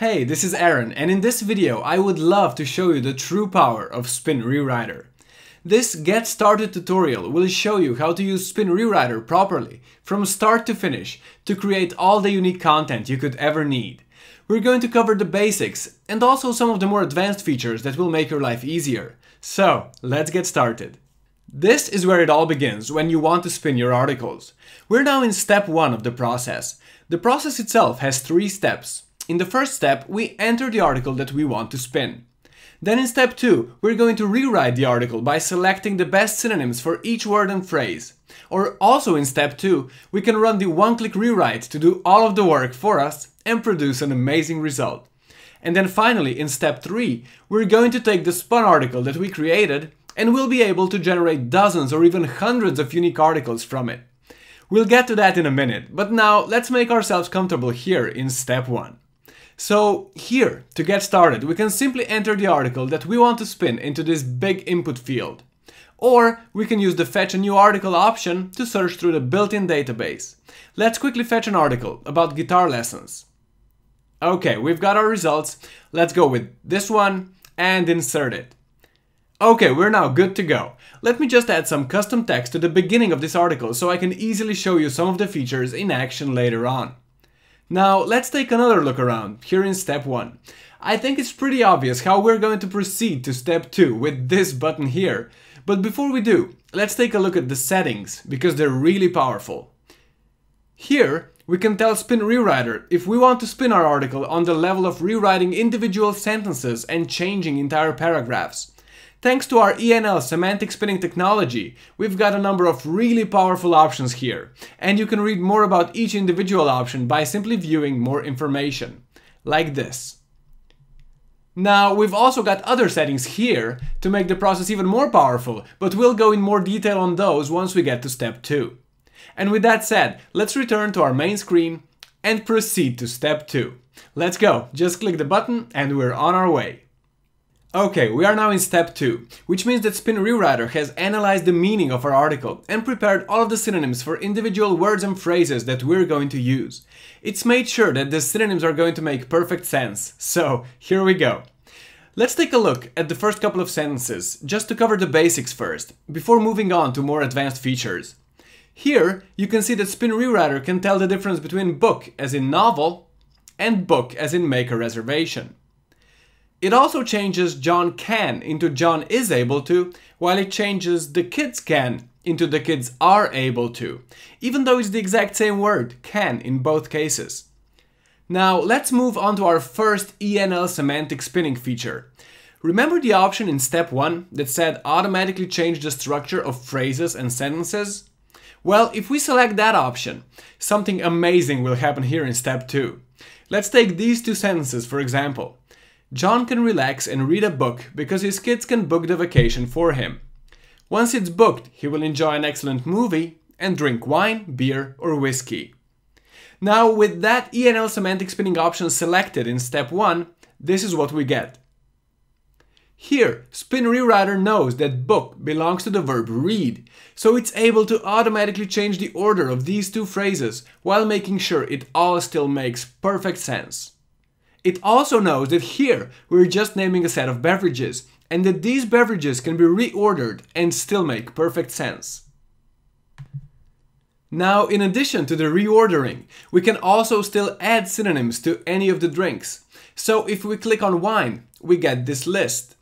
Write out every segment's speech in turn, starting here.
Hey, this is Aaron, and in this video I would love to show you the true power of Spin Rewriter. This Get Started tutorial will show you how to use Spin Rewriter properly, from start to finish, to create all the unique content you could ever need. We're going to cover the basics, and also some of the more advanced features that will make your life easier. So, let's get started. This is where it all begins when you want to spin your articles. We're now in step 1 of the process. The process itself has three steps. In the first step, we enter the article that we want to spin. Then in step 2, we're going to rewrite the article by selecting the best synonyms for each word and phrase. Or also in step 2, we can run the one-click rewrite to do all of the work for us and produce an amazing result. And then finally, in step 3, we're going to take the spun article that we created and we'll be able to generate dozens or even hundreds of unique articles from it. We'll get to that in a minute, but now let's make ourselves comfortable here in step 1. So here, to get started, we can simply enter the article that we want to spin into this big input field. Or we can use the fetch a new article option to search through the built-in database. Let's quickly fetch an article about guitar lessons. Okay, we've got our results. Let's go with this one and insert it. Okay, we're now good to go. Let me just add some custom text to the beginning of this article so I can easily show you some of the features in action later on. Now, let's take another look around, here in step 1. I think it's pretty obvious how we're going to proceed to step 2 with this button here. But before we do, let's take a look at the settings, because they're really powerful. Here, we can tell Spin Rewriter if we want to spin our article on the level of rewriting individual sentences and changing entire paragraphs. Thanks to our ENL semantic spinning technology, we've got a number of really powerful options here, and you can read more about each individual option by simply viewing more information, like this. Now, we've also got other settings here to make the process even more powerful, but we'll go in more detail on those once we get to step 2. And with that said, let's return to our main screen and proceed to step 2. Let's go, just click the button and we're on our way. Okay, we are now in step 2, which means that Spin Rewriter has analyzed the meaning of our article and prepared all of the synonyms for individual words and phrases that we're going to use. It's made sure that the synonyms are going to make perfect sense, so here we go. Let's take a look at the first couple of sentences, just to cover the basics first, before moving on to more advanced features. Here, you can see that Spin Rewriter can tell the difference between book as in novel and book as in make a reservation. It also changes John can into John is able to, while it changes the kids can into the kids are able to, even though it's the exact same word, can, in both cases. Now let's move on to our first ENL semantic spinning feature. Remember the option in step 1 that said automatically change the structure of phrases and sentences? Well, if we select that option, something amazing will happen here in step 2. Let's take these two sentences for example. John can relax and read a book because his kids can book the vacation for him. Once it's booked, he will enjoy an excellent movie and drink wine, beer, or whiskey. Now, with that ENL semantic spinning option selected in step 1, this is what we get. Here, Spin Rewriter knows that book belongs to the verb read, so it's able to automatically change the order of these two phrases while making sure it all still makes perfect sense. It also knows that here we're just naming a set of beverages and that these beverages can be reordered and still make perfect sense. Now, in addition to the reordering, we can also still add synonyms to any of the drinks. So if we click on wine, we get this list.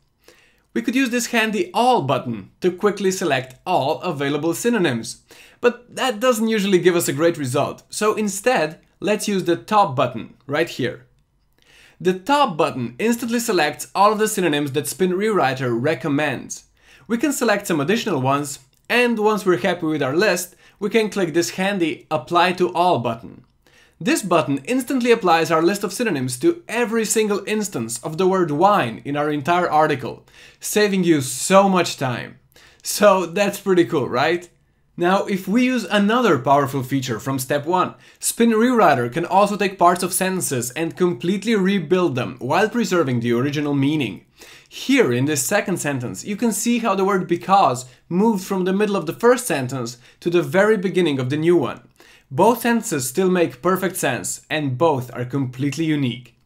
We could use this handy All button to quickly select all available synonyms. But that doesn't usually give us a great result, so instead, let's use the Top button right here. The top button instantly selects all of the synonyms that Spin Rewriter recommends. We can select some additional ones, and once we're happy with our list, we can click this handy Apply to All button. This button instantly applies our list of synonyms to every single instance of the word wine in our entire article, saving you so much time. So that's pretty cool, right? Now, if we use another powerful feature from step 1, Spin Rewriter can also take parts of sentences and completely rebuild them while preserving the original meaning. Here, in this second sentence, you can see how the word because moved from the middle of the first sentence to the very beginning of the new one. Both sentences still make perfect sense, and both are completely unique.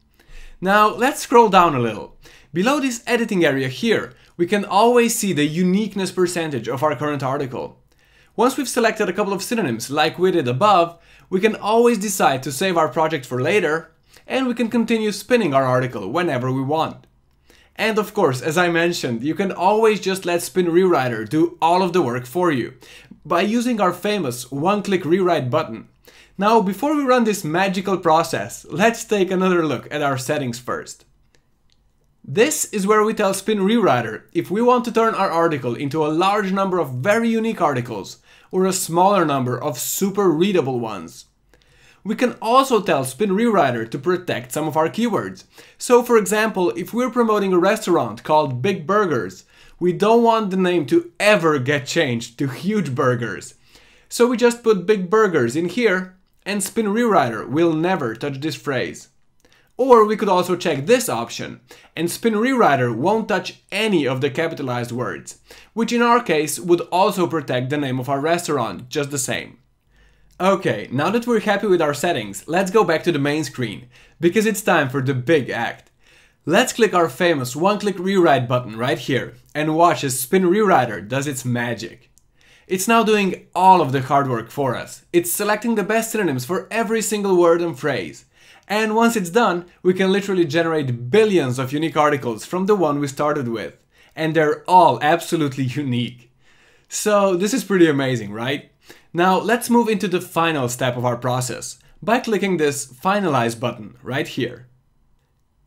Now let's scroll down a little. Below this editing area here, we can always see the uniqueness percentage of our current article. Once we've selected a couple of synonyms like we did above, we can always decide to save our project for later, and we can continue spinning our article whenever we want. And of course, as I mentioned, you can always just let Spin Rewriter do all of the work for you by using our famous one-click rewrite button. Now, before we run this magical process, let's take another look at our settings first. This is where we tell Spin Rewriter if we want to turn our article into a large number of very unique articles or a smaller number of super readable ones. We can also tell Spin Rewriter to protect some of our keywords. So for example, if we're promoting a restaurant called Big Burgers, we don't want the name to ever get changed to Huge Burgers. So we just put Big Burgers in here and Spin Rewriter will never touch this phrase. Or we could also check this option, and Spin Rewriter won't touch any of the capitalized words, which in our case would also protect the name of our restaurant just the same. Okay, now that we're happy with our settings, let's go back to the main screen, because it's time for the big act. Let's click our famous one-click rewrite button right here and watch as Spin Rewriter does its magic. It's now doing all of the hard work for us. It's selecting the best synonyms for every single word and phrase. And once it's done, we can literally generate billions of unique articles from the one we started with. And they're all absolutely unique. So this is pretty amazing, right? Now let's move into the final step of our process by clicking this finalize button right here.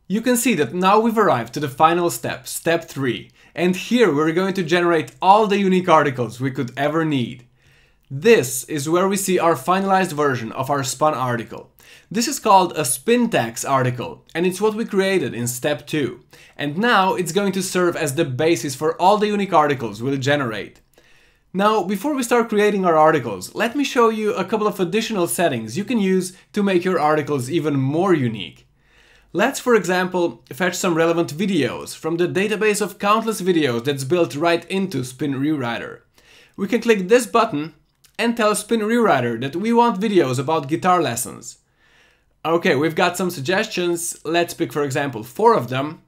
You can see that now we've arrived to the final step, step 3, and here we're going to generate all the unique articles we could ever need. This is where we see our finalized version of our spun article. This is called a spin article, and it's what we created in step 2. And now it's going to serve as the basis for all the unique articles we'll generate. Now, before we start creating our articles, let me show you a couple of additional settings you can use to make your articles even more unique. Let's, for example, fetch some relevant videos from the database of countless videos that's built right into Spin Rewriter. We can click this button and tell Spin Rewriter that we want videos about guitar lessons. Okay, we've got some suggestions. Let's pick, for example, four of them.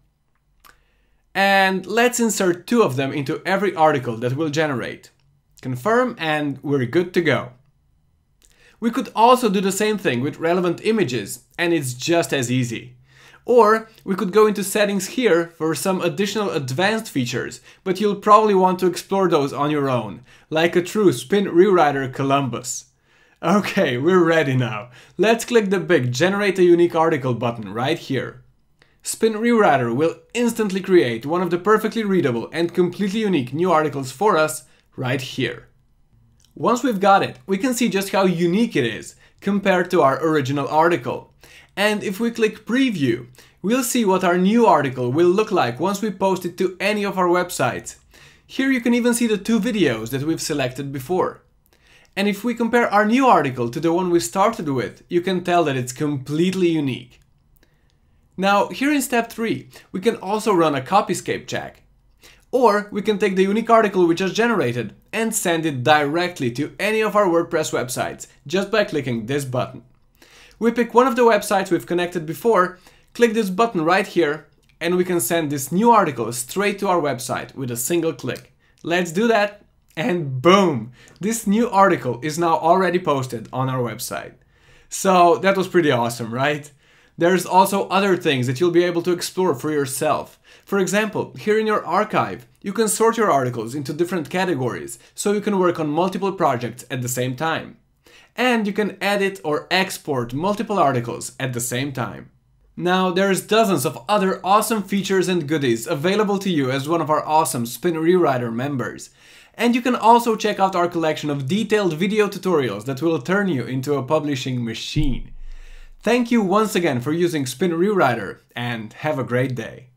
And let's insert two of them into every article that we'll generate. Confirm and we're good to go. We could also do the same thing with relevant images and it's just as easy. Or we could go into settings here for some additional advanced features, but you'll probably want to explore those on your own, like a true spin rewriter Columbus. Okay, we're ready now. Let's click the big generate a unique article button right here. Spin Rewriter will instantly create one of the perfectly readable and completely unique new articles for us right here. Once we've got it, we can see just how unique it is compared to our original article. And if we click preview, we'll see what our new article will look like once we post it to any of our websites. Here you can even see the two videos that we've selected before. And if we compare our new article to the one we started with, you can tell that it's completely unique. Now, here in step 3, we can also run a copyscape check. Or we can take the unique article we just generated and send it directly to any of our WordPress websites just by clicking this button. We pick one of the websites we've connected before, click this button right here, and we can send this new article straight to our website with a single click. Let's do that, and boom! This new article is now already posted on our website. So that was pretty awesome, right? There's also other things that you'll be able to explore for yourself. For example, here in your archive, you can sort your articles into different categories, so you can work on multiple projects at the same time. And you can edit or export multiple articles at the same time. Now, there's dozens of other awesome features and goodies available to you as one of our awesome Spin Rewriter members. And you can also check out our collection of detailed video tutorials that will turn you into a publishing machine. Thank you once again for using Spin Rewriter and have a great day.